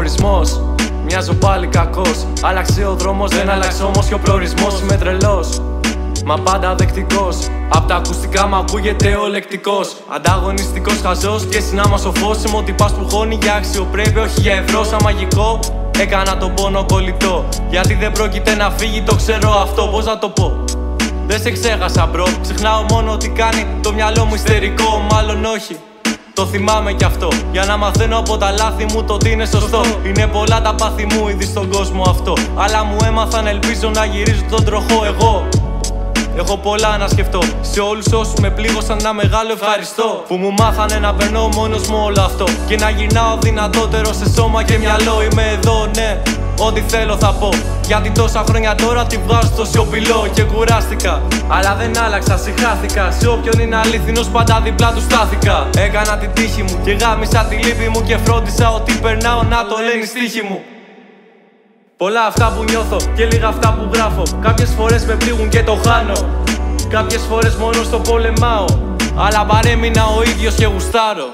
Ορισμός, μοιάζω πάλι κακός. Άλλαξε ο δρόμος, δεν άλλαξε όμως και ο προορισμός. Είμαι τρελός, μα πάντα δεκτικός. Απ' τα ακουστικά μου ακούγεται ο λεκτικός. Ανταγωνιστικός χαζός και συνάμα σοφός. Είμαι ο τύπας που χώνει για αξιοπρέπεια, όχι για ευρώ. Σαν μαγικό, έκανα τον πόνο κολλητό. Γιατί δεν πρόκειται να φύγει, το ξέρω αυτό. Πώς να το πω; Δεν σε ξέχασα, bro. Ξεχνάω μόνο ό,τι κάνει το μυαλό μου υστερικό. Μάλλον όχι. Το θυμάμαι κι αυτό. Για να μαθαίνω από τα λάθη μου το τι είναι σωστό. Είναι πολλά τα πάθη μου ήδη στον κόσμο αυτό. Αλλά μου έμαθαν, ελπίζω να γυρίζω τον τροχό εγώ. Έχω πολλά να σκεφτώ. Σε όλους όσους με πλήγωσαν, ένα μεγάλο ευχαριστώ. Που μου μάθανε να περνώ μόνος μου όλο αυτό. Και να γυρνάω δυνατότερο σε σώμα και μυαλό. Είμαι εδώ, ναι. Ό,τι θέλω θα πω. Γιατί τόσα χρόνια τώρα τη βγάζω στο σιωπηλό και κουράστηκα. Αλλά δεν άλλαξα, συχάθηκα. Σε όποιον είναι αλήθινο, πάντα δίπλα του στάθηκα. Έκανα την τύχη μου και γάμισα τη λύπη μου και φρόντισα ότι περνάω να το λένε στίχη μου. Πολλά αυτά που νιώθω και λίγα αυτά που γράφω. Κάποιες φορές με πλήγουν και το χάνω. Κάποιες φορές μόνο στο πολεμάω. Αλλά παρέμεινα ο ίδιος και γουστάρω.